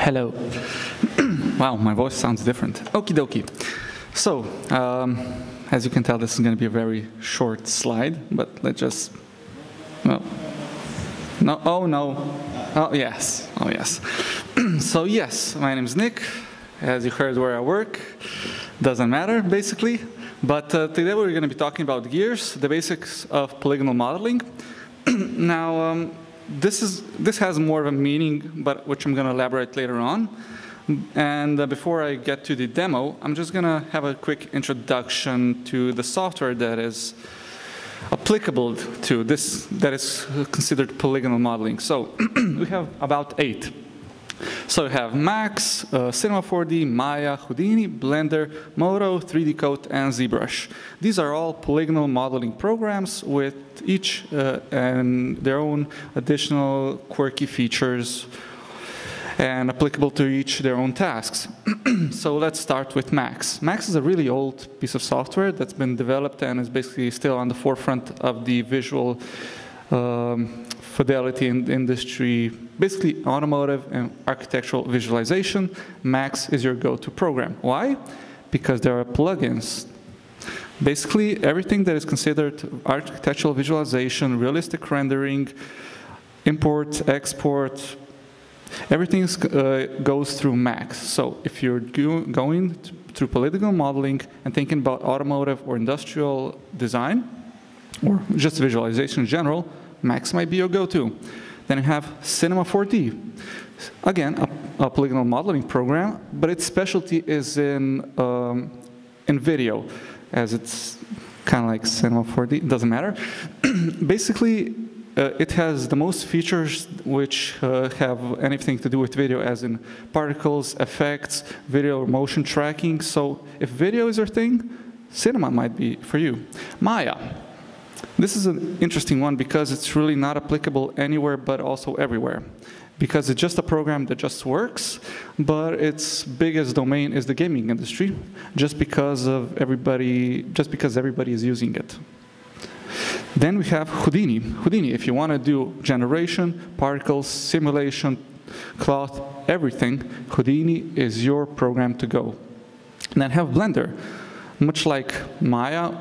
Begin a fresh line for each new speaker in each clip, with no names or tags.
Hello. wow, my voice sounds different. Okie dokie. So, um, as you can tell, this is going to be a very short slide, but let's just, well, no, oh no, oh yes, oh yes. so yes, my name is Nik. As you heard where I work, doesn't matter basically. But uh, today we're going to be talking about gears, the basics of polygonal modeling. now, um, this, is, this has more of a meaning, but which I'm going to elaborate later on. And uh, before I get to the demo, I'm just going to have a quick introduction to the software that is applicable to this, that is considered polygonal modeling. So we have about eight. So we have Max, uh, Cinema 4D, Maya, Houdini, Blender, Modo, 3D Coat, and ZBrush. These are all polygonal modeling programs with each uh, and their own additional quirky features and applicable to each their own tasks. so let's start with Max. Max is a really old piece of software that's been developed and is basically still on the forefront of the visual um, fidelity in industry, basically automotive and architectural visualization, Max is your go-to program. Why? Because there are plugins. Basically, everything that is considered architectural visualization, realistic rendering, import, export, everything uh, goes through Max. So if you're go going through polygonal modeling and thinking about automotive or industrial design, or just visualization in general, Max might be your go-to. Then you have Cinema 4D. Again, a, a, polygonal modeling program, but its specialty is in, um, in video, as it's kind of like Cinema 4D, doesn't matter. Basically, uh, it has the most features which uh, have anything to do with video, as in particles, effects, video motion tracking. So if video is your thing, cinema might be for you. Maya, this is an interesting one because it's really not applicable anywhere but also everywhere. Because it's just a program that just works, but its biggest domain is the gaming industry, just because of everybody, just because everybody is using it. Then we have Houdini. Houdini, if you want to do generation, particles, simulation, cloth, everything, Houdini is your program to go. And then have Blender. Much like Maya,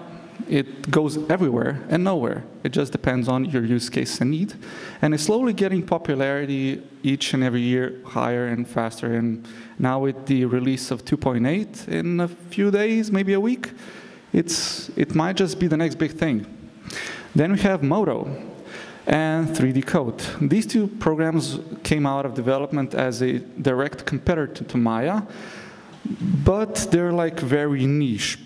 it goes everywhere and nowhere. It just depends on your use case and need. And it's slowly getting popularity each and every year higher and faster. And now with the release of 2.8 in a few days, maybe a week, it's, it might just be the next big thing. Then we have Modo and 3D Coat. These two programs came out of development as a direct competitor to Maya, but they're like very niche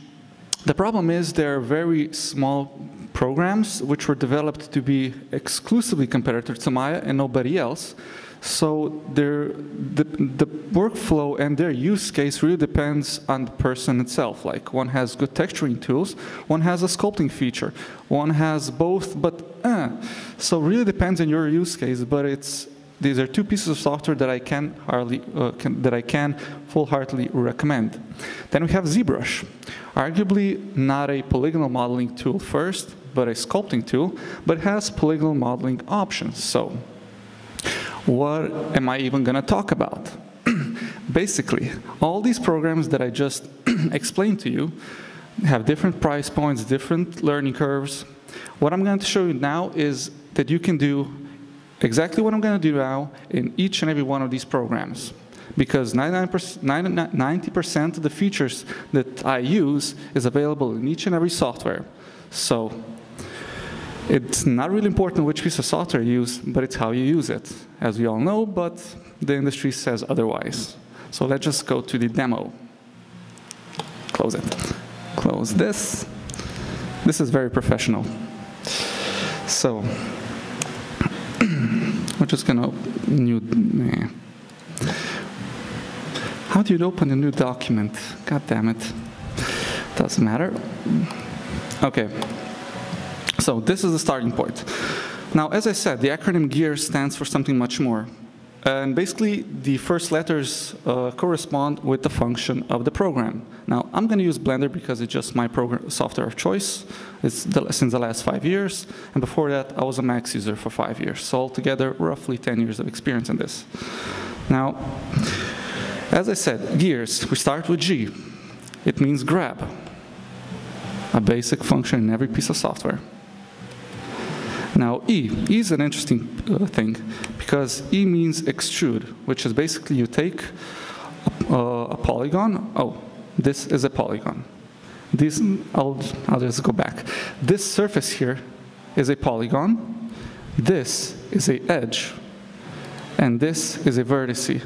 the problem is they're very small programs which were developed to be exclusively competitor to Maya and nobody else. So the, the workflow and their use case really depends on the person itself. Like one has good texturing tools, one has a sculpting feature, one has both, but eh. So really depends on your use case, but it's these are two pieces of software that I can hardly uh, can, that I can full-heartedly recommend. Then we have ZBrush, arguably not a polygonal modeling tool first, but a sculpting tool, but has polygonal modeling options. So, what am I even going to talk about? Basically, all these programs that I just explained to you have different price points, different learning curves. What I'm going to show you now is that you can do exactly what I'm going to do now in each and every one of these programs. Because 90% of the features that I use is available in each and every software. So it's not really important which piece of software you use, but it's how you use it, as we all know, but the industry says otherwise. So let's just go to the demo. Close it. Close this. This is very professional. So we're just gonna new. Eh. How do you open a new document? God damn it. Doesn't matter. Okay. So this is the starting point. Now, as I said, the acronym GEAR stands for something much more. And basically, the first letters uh, correspond with the function of the program. Now, I'm going to use Blender because it's just my program software of choice. It's the, since the last five years. And before that, I was a Max user for five years. So altogether, roughly 10 years of experience in this. Now, as I said, gears, we start with G. It means grab, a basic function in every piece of software. Now, E. E is an interesting uh, thing because E means extrude, which is basically you take a, uh, a polygon. Oh, this is a polygon. This, I'll, I'll just go back. This surface here is a polygon. This is a edge. And this is a vertice.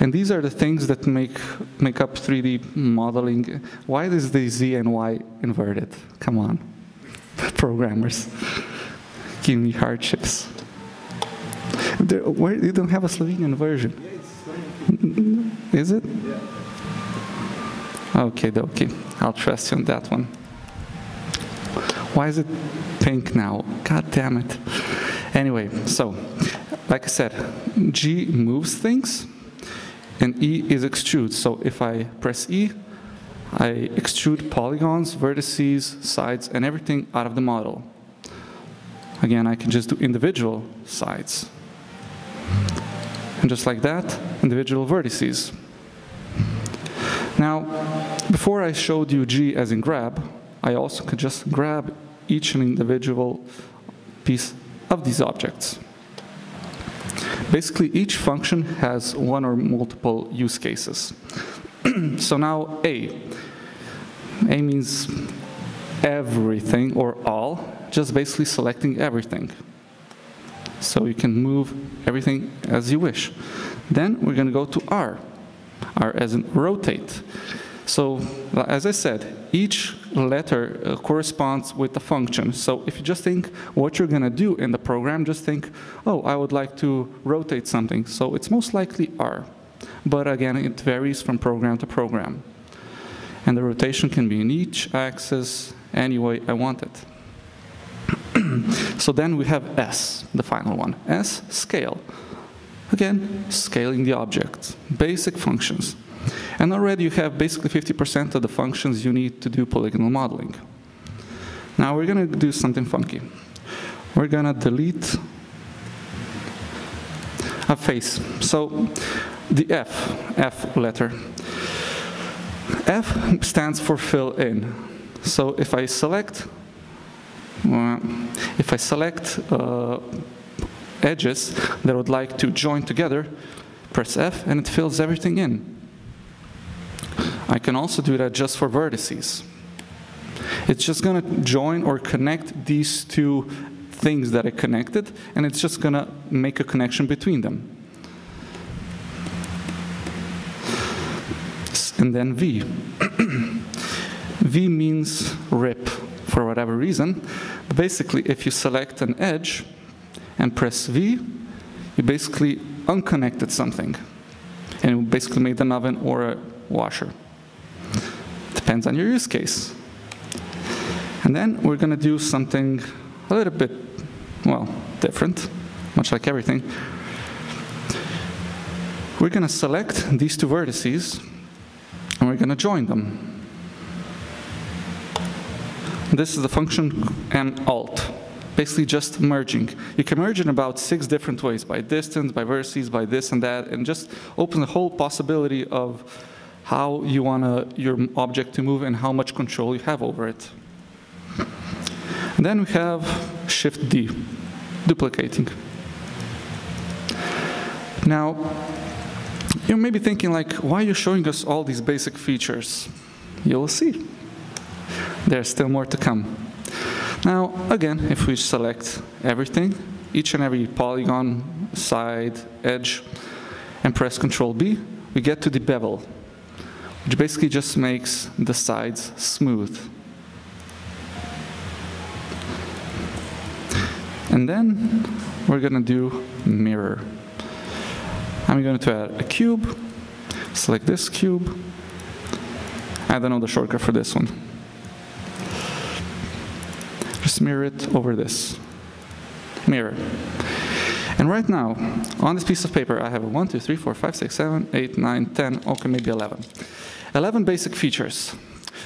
And these are the things that make, make up 3D modeling. Why is the Z and Y inverted? Come on, programmers. Hardships. There, where, you don't have a Slovenian version? Yeah, is it? Yeah. Okay, okay. I'll trust you on that one. Why is it pink now? God damn it. Anyway, so, like I said, G moves things, and E is extrude. So if I press E, I extrude polygons, vertices, sides, and everything out of the model. Again, I can just do individual sides. And just like that, individual vertices. Now, before I showed you G as in grab, I also could just grab each individual piece of these objects. Basically, each function has one or multiple use cases. so now A. A means everything or all, just basically selecting everything. So you can move everything as you wish. Then we're going to go to R. R as in rotate. So as I said, each letter uh, corresponds with the function. So if you just think what you're going to do in the program, just think, oh, I would like to rotate something. So it's most likely R. But again, it varies from program to program. And the rotation can be in each axis any way I want it. so then we have S, the final one. S, scale. Again, scaling the object, basic functions. And already you have basically 50% of the functions you need to do polygonal modeling. Now we're going to do something funky. We're going to delete a face. So the F, F letter. F stands for fill in. So if I select, if I select uh, edges that I would like to join together, press F and it fills everything in. I can also do that just for vertices. It's just going to join or connect these two things that I connected, and it's just going to make a connection between them. And then V. v means rip for whatever reason. But basically, if you select an edge and press V, you basically unconnected something. And you basically made an oven or a washer. Depends on your use case. And then we're going to do something a little bit, well, different, much like everything. We're going to select these two vertices, and we're going to join them. This is the function M alt, basically just merging. You can merge in about six different ways, by distance, by vertices, by this and that, and just open the whole possibility of how you want your object to move and how much control you have over it. Then we have Shift D, duplicating. Now, you may be thinking like, why are you showing us all these basic features? You'll see. There's still more to come. Now, again, if we select everything, each and every polygon, side, edge, and press Control B, we get to the bevel which basically just makes the sides smooth. And then we're going to do mirror. I'm going to add a cube, select this cube. I don't know the shortcut for this one. Mirror it over this. Mirror. And right now, on this piece of paper, I have a 1, 2, 3, 4, 5, 6, 7, 8, 9, 10, okay, maybe 11. 11 basic features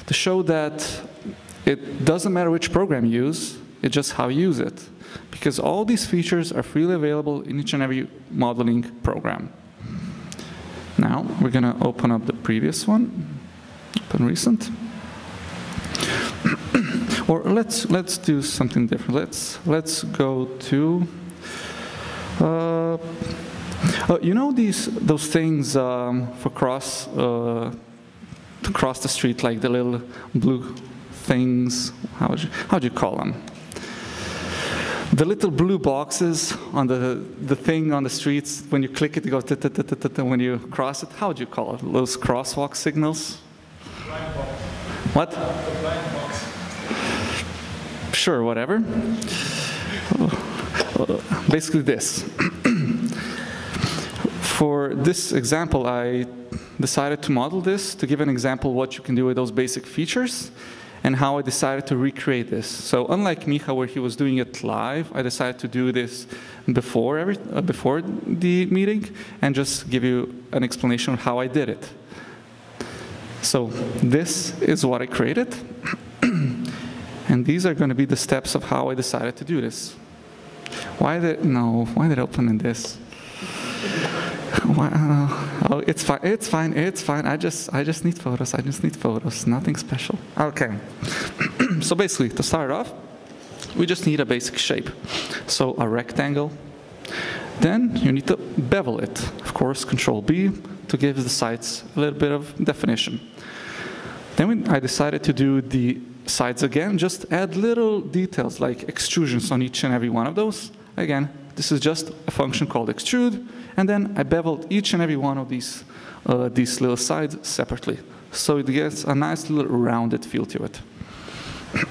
to show that it doesn't matter which program you use, it's just how you use it. Because all these features are freely available in each and every modeling program. Now we're going to open up the previous one, open recent. Or let's let's do something different. Let's let's go to. Uh, uh, you know these those things um, for cross uh, to cross the street, like the little blue things. How would you, how do you call them? The little blue boxes on the, the thing on the streets, when you click it, it goes, when you cross it, how would you call it? Those crosswalk signals? What? Sure, whatever. Basically this. For this example, I decided to model this to give an example what you can do with those basic features and how I decided to recreate this. So unlike Miha, where he was doing it live, I decided to do this before, every, uh, before the meeting and just give you an explanation of how I did it. So this is what I created. And these are going to be the steps of how I decided to do this. Why did, no, why did I open in this? oh, it's fine. It's fine. It's fine. I just, I just need photos. I just need photos. Nothing special. Okay. so basically, to start off, we just need a basic shape. So a rectangle. Then you need to bevel it. Of course, Control B to give the sides a little bit of definition. Then we, I decided to do the sides again, just add little details like extrusions on each and every one of those. Again, this is just a function called extrude. And then I beveled each and every one of these, uh, these little sides separately. So it gets a nice little rounded feel to it.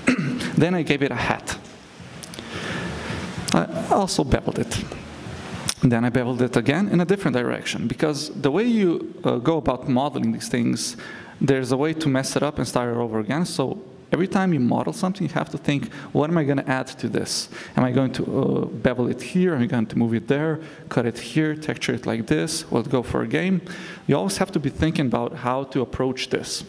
then I gave it a hat. I also beveled it. Then I beveled it again in a different direction because the way you uh, go about modeling these things, there's a way to mess it up and start it over again. So Every time you model something, you have to think, what am I going to add to this? Am I going to uh, bevel it here? Am I going to move it there? Cut it here? Texture it like this? Will it go for a game? You always have to be thinking about how to approach this.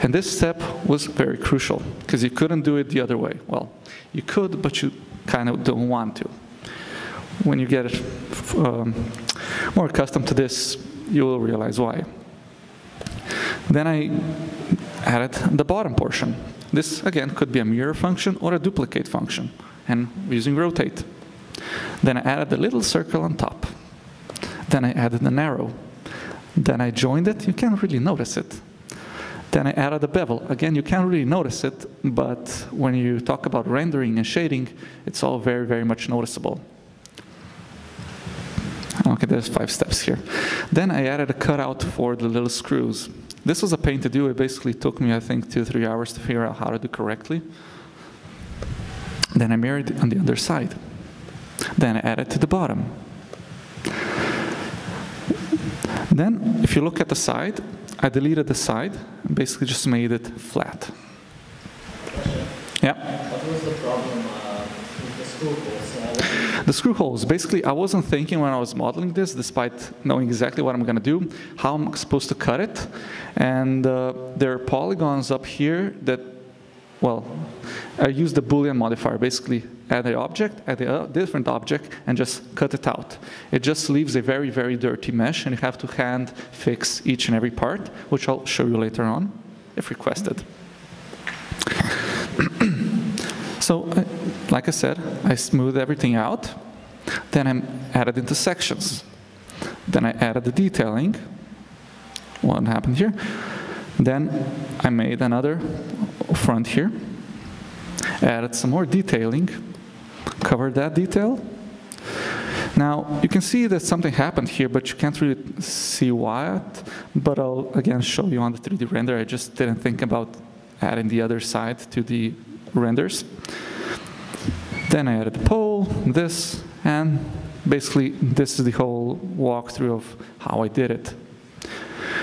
And this step was very crucial because you couldn't do it the other way. Well, you could, but you kind of don't want to. When you get um, more accustomed to this, you will realize why. Then I added the bottom portion. This, again, could be a mirror function or a duplicate function, and using rotate. Then I added the little circle on top. Then I added an arrow. Then I joined it. You can't really notice it. Then I added a bevel. Again, you can't really notice it, but when you talk about rendering and shading, it's all very, very much noticeable. Okay, there's five steps here. Then I added a cutout for the little screws. This was a pain to do. It basically took me, I think, two, three hours to figure out how to do correctly. Then I mirrored on the other side. Then I added to the bottom. Then, if you look at the side, I deleted the side, basically just made it flat. Yeah?
What was the problem uh, with the screw holes?
The screw holes, basically I wasn't thinking when I was modeling this, despite knowing exactly what I'm gonna do, how I'm supposed to cut it. And uh, there are polygons up here that, well, I use the Boolean modifier, basically add an object, add a different object, and just cut it out. It just leaves a very, very dirty mesh, and you have to hand fix each and every part, which I'll show you later on, if requested. So, uh, like I said, I smoothed everything out. Then I added into sections. Then I added the detailing. What happened here? Then I made another front here. Added some more detailing. Covered that detail. Now, you can see that something happened here, but you can't really see why. But I'll again show you on the 3D render. I just didn't think about adding the other side to the renders. Then I added the pole, this, and basically this is the whole walkthrough of how I did it.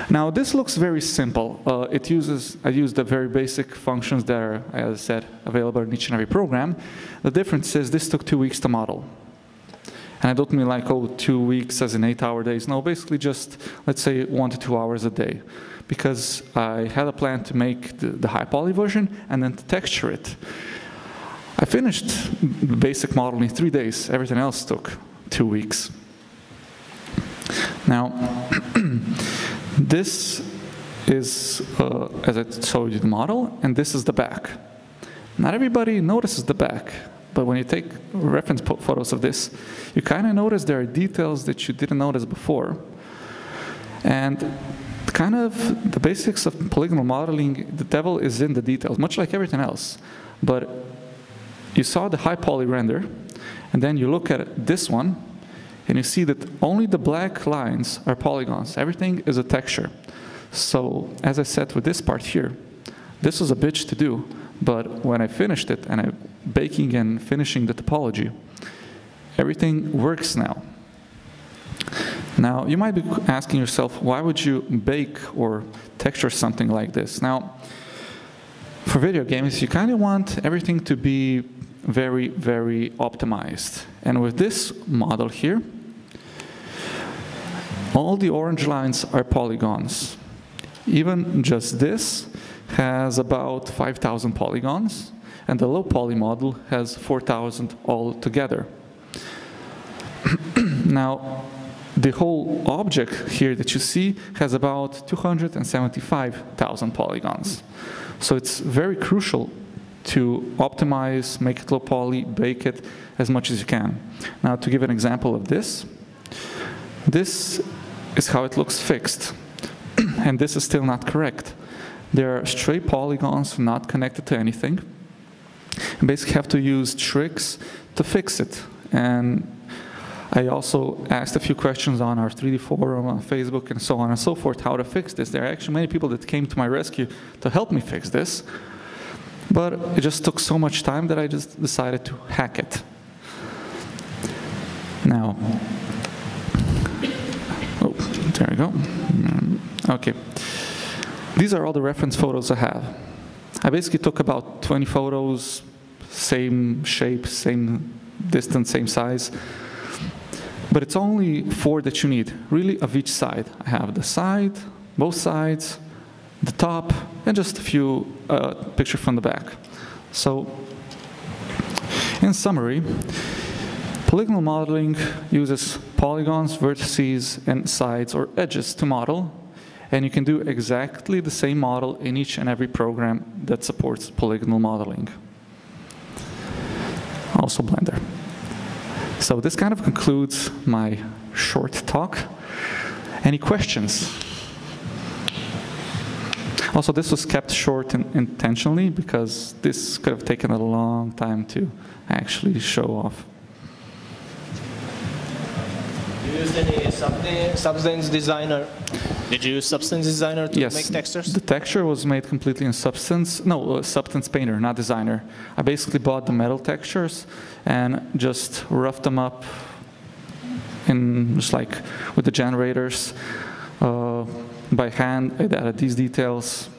Now this looks very simple. Uh, it uses, I used the very basic functions that are, as I said, available in each and every program. The difference is this took two weeks to model. And I don't mean like, oh, two weeks as in eight hour days. No, basically just, let's say one to two hours a day. Because I had a plan to make the, the high poly version and then to texture it. I finished the basic model in three days. Everything else took two weeks. Now, this is, uh, as I showed you, the model, and this is the back. Not everybody notices the back, but when you take reference photos of this, you kind of notice there are details that you didn't notice before. And kind of the basics of polygonal modeling, the devil is in the details, much like everything else. But you saw the high poly render, and then you look at this one, and you see that only the black lines are polygons. Everything is a texture. So as I said with this part here, this was a bitch to do, but when I finished it and I'm baking and finishing the topology, everything works now. Now, you might be asking yourself, why would you bake or texture something like this? Now, for video games, you kind of want everything to be very, very optimized. And with this model here, all the orange lines are polygons. Even just this has about 5,000 polygons, and the low poly model has 4,000 altogether. now, the whole object here that you see has about 275,000 polygons. So it's very crucial to optimize, make it low poly, bake it as much as you can. Now to give an example of this, this is how it looks fixed. and this is still not correct. There are stray polygons not connected to anything. You basically have to use tricks to fix it. And I also asked a few questions on our 3D forum on Facebook and so on and so forth, how to fix this. There are actually many people that came to my rescue to help me fix this. But it just took so much time that I just decided to hack it. Now, oh, there we go. Mm, okay. These are all the reference photos I have. I basically took about 20 photos, same shape, same distance, same size. But it's only four that you need, really, of each side. I have the side, both sides, the top, and just a few uh, pictures from the back. So, in summary, polygonal modeling uses polygons, vertices, and sides or edges to model, and you can do exactly the same model in each and every program that supports polygonal modeling. Also Blender. So this kind of concludes my short talk. Any questions? Also, this was kept short in, intentionally because this could have taken a long time to actually show off.
Do you use any substance designer? Did you use Substance Designer to
yes,
make textures?
the texture was made completely in Substance. No, uh, Substance Painter, not Designer. I basically bought the metal textures and just roughed them up in just like with the generators. Uh, by hand, I added these details,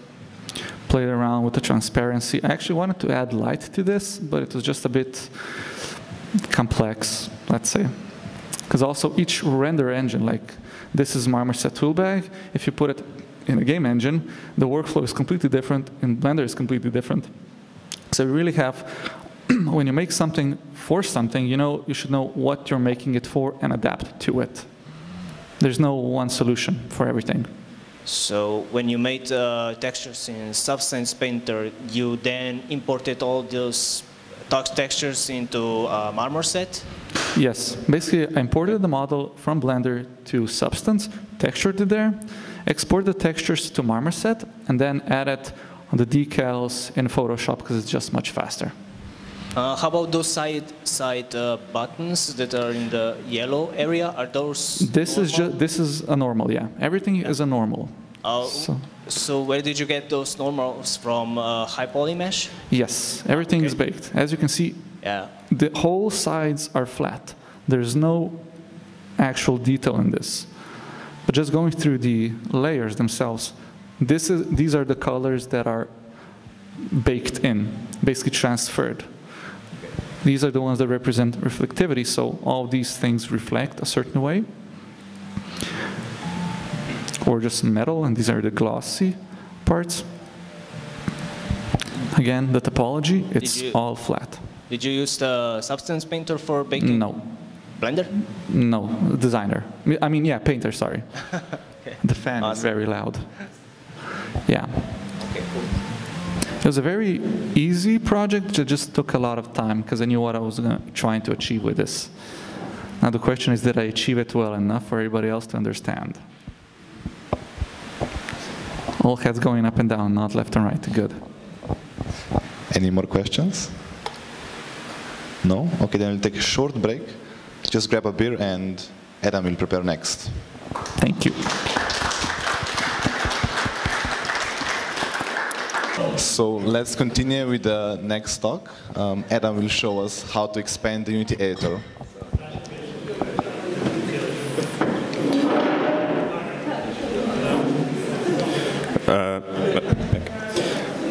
played around with the transparency. I actually wanted to add light to this, but it was just a bit complex, let's say. Because also each render engine, like this is Marmoset Toolbag, if you put it in a game engine, the workflow is completely different, and Blender is completely different. So you really have, when you make something for something, you know, you should know what you're making it for and adapt to it. There's no one solution for everything.
So when you made uh, textures in Substance Painter, you then imported all those textures into uh, Marmoset?
Yes, basically I imported the model from Blender to Substance, textured it there, exported the textures to Marmoset, and then added on the decals in Photoshop because it's just much faster.
Uh, how about those side side uh, buttons that are in the yellow area? Are those?
This
normal?
is just this is a normal, yeah. Everything yeah. is a normal.
Uh, so. so. where did you get those normals from? Uh, high poly mesh?
Yes, everything okay. is baked. As you can see,
yeah.
the whole sides are flat. There's no actual detail in this. But just going through the layers themselves, this is, these are the colors that are baked in, basically transferred. These are the ones that represent reflectivity, so all these things reflect a certain way. Or just metal, and these are the glossy parts. Again, the topology, it's you, all flat.
Did you use the Substance Painter for baking?
No.
Blender?
No, Designer. I mean, yeah, Painter, sorry. The fan is very loud. Yeah.
Okay, cool.
It was a very easy project. It just took a lot of time because I knew what I was gonna, trying to achieve with this. Now the question is, did I achieve it well enough for everybody else to understand? All heads going up and down, not left and right. Good.
Any more questions? No? Okay, then we'll take a short break. Just grab a beer and Adam will prepare next.
Thank you.
So let's continue with the next talk. Um, Adam will show us how to expand the Unity editor.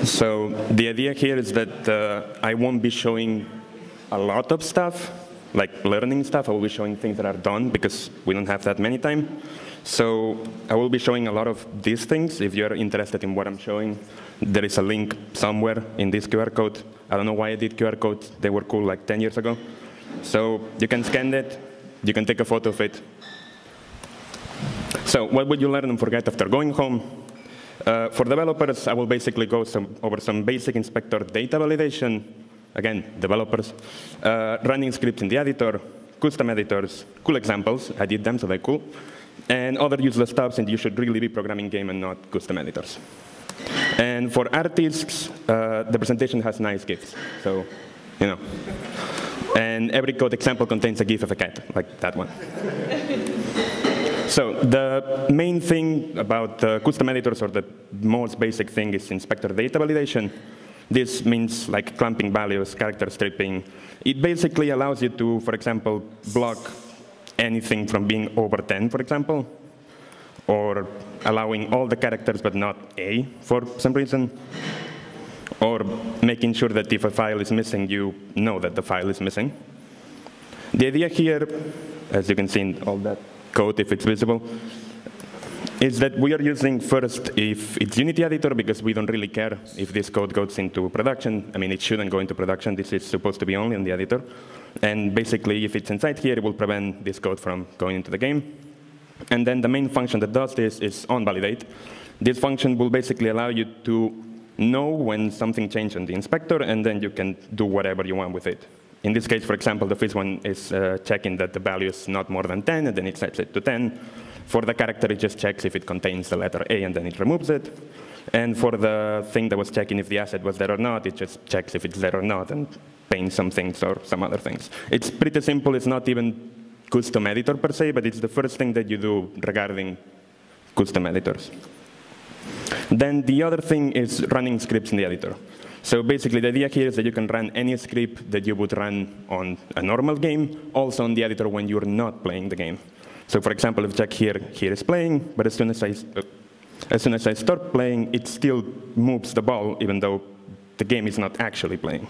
So the idea here is that uh, I won't be showing a lot of stuff, like learning stuff. I will be showing things that are done because we don't have that many time. So I will be showing a lot of these things. If you're interested in what I'm showing, there is a link somewhere in this QR code. I don't know why I did QR codes. They were cool like 10 years ago. So you can scan it. You can take a photo of it. So what would you learn and forget after going home? Uh, for developers, I will basically go some, over some basic inspector data validation. Again, developers. Uh, running scripts in the editor, custom editors, cool examples. I did them, so they're cool. And other useless stuff, and you should really be programming game and not custom editors. And for artists, uh, the presentation has nice GIFs. So, you know. And every code example contains a GIF of a cat, like that one. So the main thing about custom editors, or the most basic thing, is inspector data validation. This means like clamping values, character stripping. It basically allows you to, for example, block anything from being over 10, for example, or allowing all the characters but not A for some reason, or making sure that if a file is missing, you know that the file is missing. The idea here, as you can see in all that code, if it's visible, is that we are using first if it's Unity editor because we don't really care if this code goes into production. I mean, it shouldn't go into production. This is supposed to be only in the editor. And basically, if it's inside here, it will prevent this code from going into the game. And then the main function that does this is onValidate. This function will basically allow you to know when something changed in the inspector, and then you can do whatever you want with it. In this case, for example, the first one is uh, checking that the value is not more than 10, and then it sets it to 10. For the character, it just checks if it contains the letter A, and then it removes it. And for the thing that was checking if the asset was there or not, it just checks if it's there or not, and paints some things or some other things. It's pretty simple. It's not even custom editor per se, but it's the first thing that you do regarding custom editors. Then the other thing is running scripts in the editor. So basically, the idea here is that you can run any script that you would run on a normal game, also on the editor when you're not playing the game. So for example, if Jack here, here is playing, but as soon as I, uh, as soon as I start playing, it still moves the ball, even though the game is not actually playing.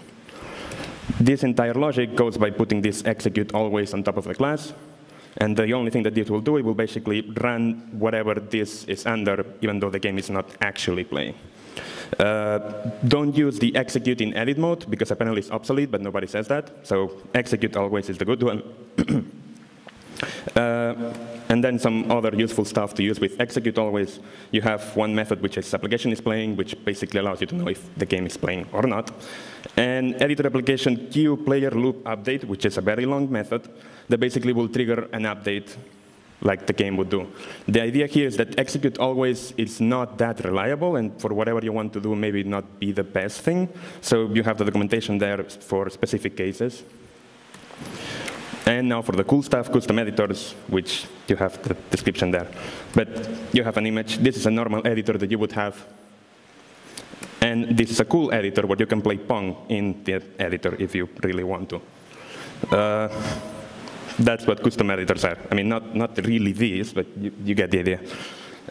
This entire logic goes by putting this execute always on top of the class. And the only thing that this will do, it will basically run whatever this is under, even though the game is not actually playing. Uh, don't use the execute in edit mode, because apparently it's obsolete, but nobody says that. So execute always is the good one. Uh, and then some other useful stuff to use with execute always. You have one method which is application is playing, which basically allows you to know if the game is playing or not. And editor application queue player loop update, which is a very long method that basically will trigger an update like the game would do. The idea here is that execute always is not that reliable, and for whatever you want to do, maybe not be the best thing. So you have the documentation there for specific cases. And now for the cool stuff, custom editors, which you have the description there. But you have an image. This is a normal editor that you would have. And this is a cool editor where you can play Pong in the editor if you really want to. Uh, that's what custom editors are. I mean, not, not really these, but you, you get the idea.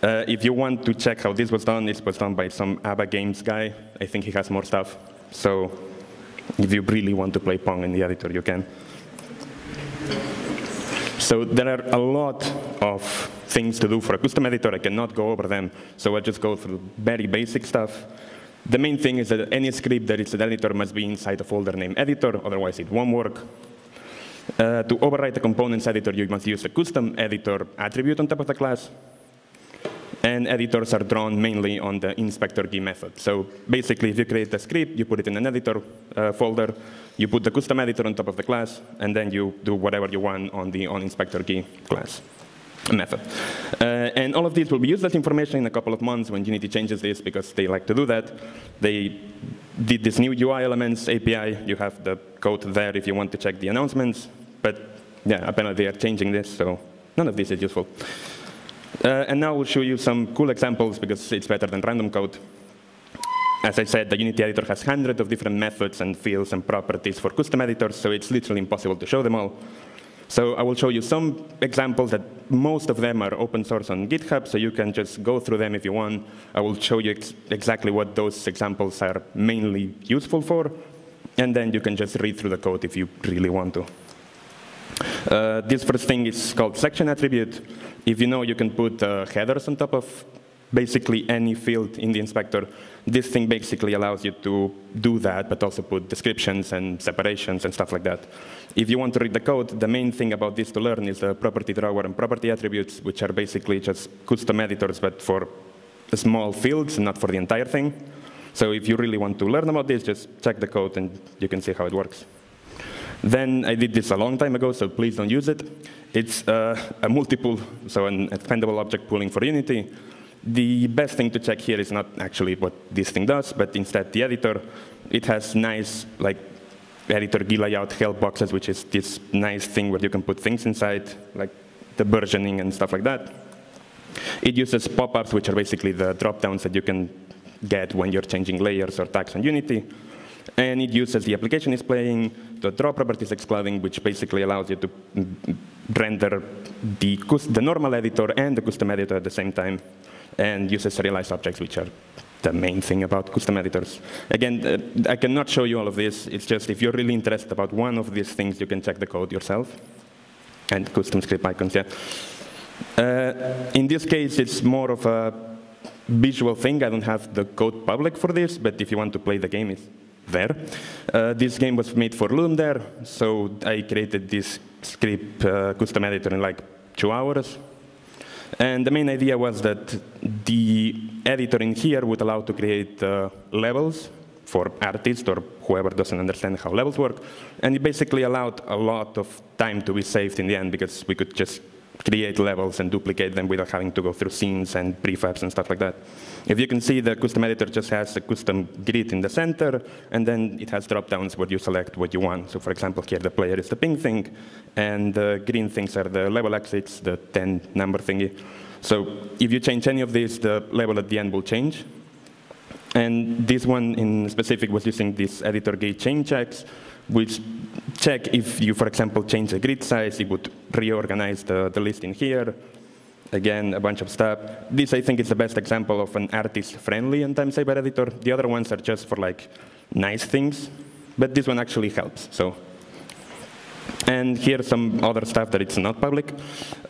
Uh, if you want to check how this was done, it was done by some ABBA games guy. I think he has more stuff. So if you really want to play Pong in the editor, you can. So there are a lot of things to do for a custom editor. I cannot go over them, so I'll just go through very basic stuff. The main thing is that any script that is an editor must be inside a folder named editor, otherwise it won't work. Uh, to override the components editor, you must use a custom editor attribute on top of the class. And editors are drawn mainly on the inspector GUI method. So basically, if you create a script, you put it in an editor uh, folder, you put the custom editor on top of the class, and then you do whatever you want on the on inspector GUI class method. Uh, and all of these will be useless information in a couple of months when Unity changes this because they like to do that. They did this new UI elements API. You have the code there if you want to check the announcements. But yeah, apparently they are changing this, so none of this is useful. Uh, and now we'll show you some cool examples because it's better than random code. As I said, the Unity editor has hundreds of different methods and fields and properties for custom editors, so it's literally impossible to show them all. So I will show you some examples that most of them are open source on GitHub, so you can just go through them if you want. I will show you ex exactly what those examples are mainly useful for, and then you can just read through the code if you really want to. Uh, this first thing is called section attribute. If you know, you can put uh, headers on top of basically any field in the inspector. This thing basically allows you to do that, but also put descriptions and separations and stuff like that. If you want to read the code, the main thing about this to learn is the property drawer and property attributes, which are basically just custom editors, but for small fields, not for the entire thing. So if you really want to learn about this, just check the code and you can see how it works. Then I did this a long time ago, so please don't use it. It's uh, a multiple, so an expandable object pooling for Unity. The best thing to check here is not actually what this thing does, but instead the editor. It has nice like editor GUI layout help boxes, which is this nice thing where you can put things inside, like the versioning and stuff like that. It uses pop-ups, which are basically the drop-downs that you can get when you're changing layers or tags on Unity. And it uses the application is playing, the draw properties excluding, which basically allows you to render the, the normal editor and the custom editor at the same time and uses serialized objects, which are the main thing about custom editors. Again, uh, I cannot show you all of this. It's just if you're really interested about one of these things, you can check the code yourself. And custom script icons, yeah. Uh, in this case, it's more of a visual thing. I don't have the code public for this, but if you want to play the game, it's there. Uh, this game was made for Ludum Dare, so I created this script uh, custom editor in like two hours, and the main idea was that the editor in here would allow to create uh, levels for artists or whoever doesn't understand how levels work. And it basically allowed a lot of time to be saved in the end because we could just create levels and duplicate them without having to go through scenes and prefabs and stuff like that. If you can see, the custom editor just has a custom grid in the center, and then it has drop-downs where you select what you want. So for example, here the player is the pink thing, and the green things are the level exits, the 10 number thingy. So if you change any of these, the level at the end will change. And this one in specific was using this editor gate chain checks, which check if you, for example, change the grid size, it would reorganize the, the list in here. Again, a bunch of stuff. This, I think, is the best example of an artist-friendly and time saver editor. The other ones are just for like nice things, but this one actually helps. So, and here's some other stuff that it's not public.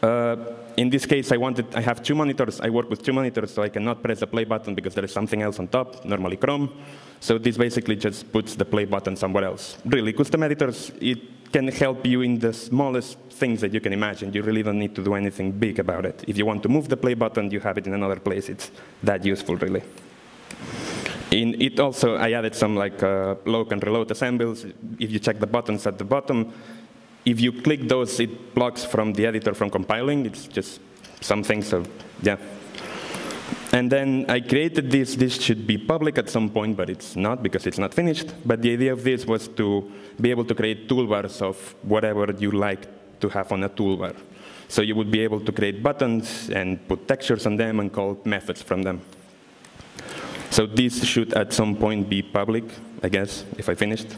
Uh, in this case, I wanted, I have two monitors. I work with two monitors, so I cannot press the play button because there is something else on top, normally Chrome. So this basically just puts the play button somewhere else. Really, custom editors, it can help you in the smallest things that you can imagine. You really don't need to do anything big about it. If you want to move the play button, you have it in another place. It's that useful, really. In it also, I added some like uh, lock and reload assemblies. If you check the buttons at the bottom, if you click those, it blocks from the editor from compiling. It's just some things so yeah. And then I created this. This should be public at some point, but it's not because it's not finished. But the idea of this was to be able to create toolbars of whatever you like to have on a toolbar. So you would be able to create buttons and put textures on them and call methods from them. So this should at some point be public, I guess, if I finished.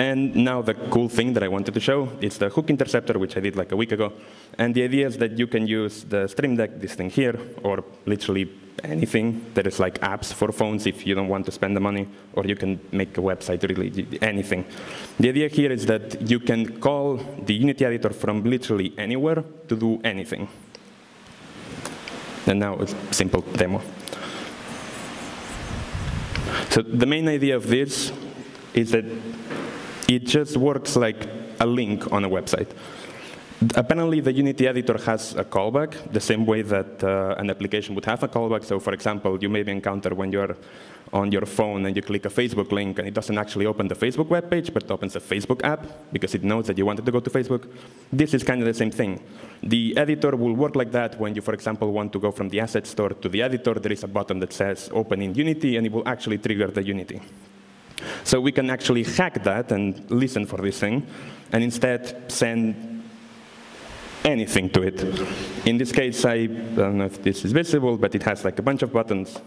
And now the cool thing that I wanted to show is the hook interceptor, which I did like a week ago. And the idea is that you can use the Stream Deck, this thing here, or literally anything that is like apps for phones if you don't want to spend the money, or you can make a website, really anything. The idea here is that you can call the Unity editor from literally anywhere to do anything. And now a simple demo. So the main idea of this is that it just works like a link on a website. Apparently, the Unity editor has a callback, the same way that uh, an application would have a callback. So, for example, you maybe encounter when you're on your phone and you click a Facebook link and it doesn't actually open the Facebook web page, but opens a Facebook app because it knows that you wanted to go to Facebook. This is kind of the same thing. The editor will work like that when you, for example, want to go from the asset store to the editor. There is a button that says open in Unity, and it will actually trigger the Unity. So we can actually hack that and listen for this thing, and instead send anything to it. In this case, I don't know if this is visible, but it has like a bunch of buttons.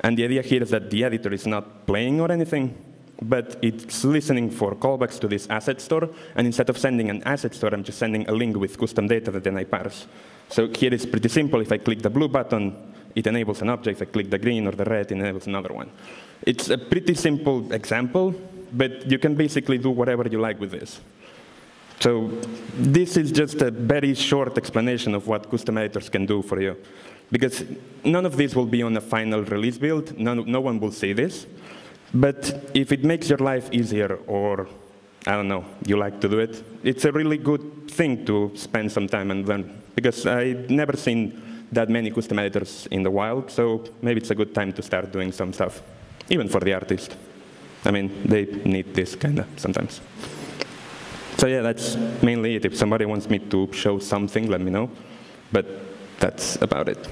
And the idea here is that the editor is not playing or anything, but it's listening for callbacks to this asset store. And instead of sending an asset store, I'm just sending a link with custom data that then I parse. So here it's pretty simple. If I click the blue button, it enables an object. If I click the green or the red, it enables another one. It's a pretty simple example, but you can basically do whatever you like with this. So this is just a very short explanation of what custom editors can do for you. Because none of this will be on a final release build. No one will see this. But if it makes your life easier or, I don't know, you like to do it, it's a really good thing to spend some time and learn. Because I've never seen that many custom editors in the wild, so maybe it's a good time to start doing some stuff, even for the artist. I mean, they need this kind of sometimes. So yeah, that's mainly it. If somebody wants me to show something, let me know. But that's about it.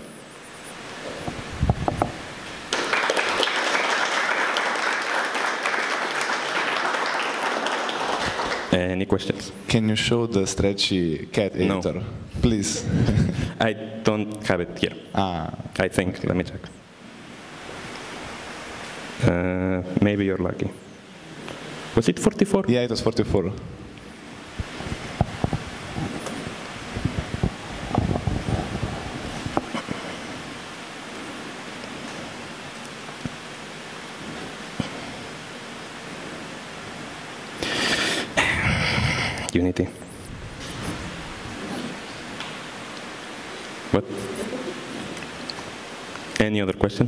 Any questions?
Can you show the stretchy cat
No.
editor, please?
I don't have it here.
ah,
I think. Let me check. Uh, maybe you're lucky. Was it 44?
yeah, it was 44.
Unity. What? Any other question?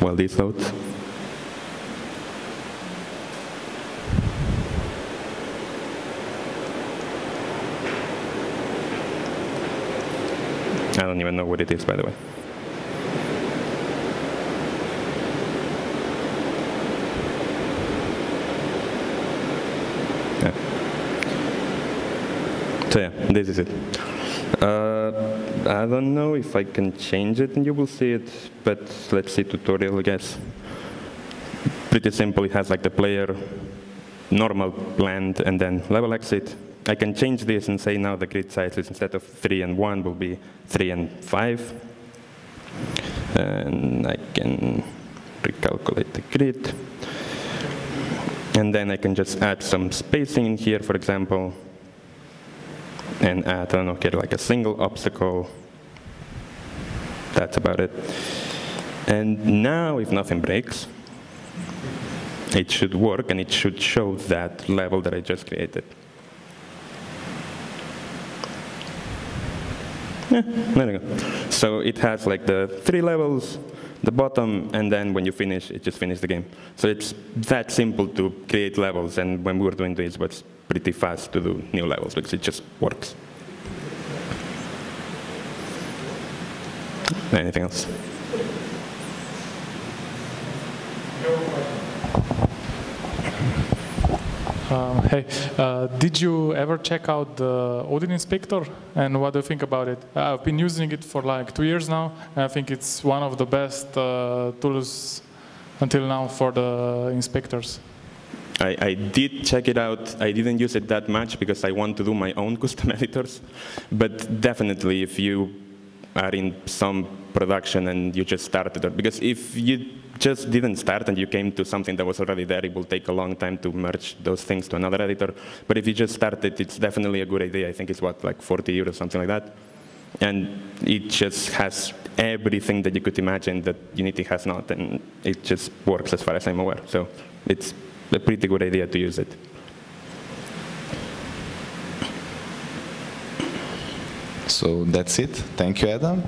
While this loads. Even know what it is, by the way. Yeah. So yeah, this is it. Uh, I don't know if I can change it and you will see it, but let's see tutorial, I guess. Pretty simple, it has like the player, normal blend, and then level exit. I can change this and say now the grid sizes instead of 3 and 1 will be 3 and 5. And I can recalculate the grid. And then I can just add some spacing in here, for example, and add, I don't know, get like a single obstacle. That's about it. And now, if nothing breaks, it should work and it should show that level that I just created. Yeah, there you go. So it has like the three levels, the bottom, and then when you finish, it just finishes the game. So it's that simple to create levels, and when we were doing this, it was pretty fast to do new levels because it just works. Anything else?
Um, hey, uh, did you ever check out the Odin Inspector and what do you think about it? I've been using it for like two years now and I think it's one of the best uh, tools until now for the inspectors.
I, I did check it out. I didn't use it that much because I want to do my own custom editors. But definitely, if you are in some production and you just started it, because if you just didn't start and you came to something that was already there, it will take a long time to merge those things to another editor. But if you just started, it's definitely a good idea. I think it's what, like 40 euros, something like that. And it just has everything that you could imagine that Unity has not, and it just works as far as I'm aware. So it's a pretty good idea to use it.
So that's it. Thank you, Adam.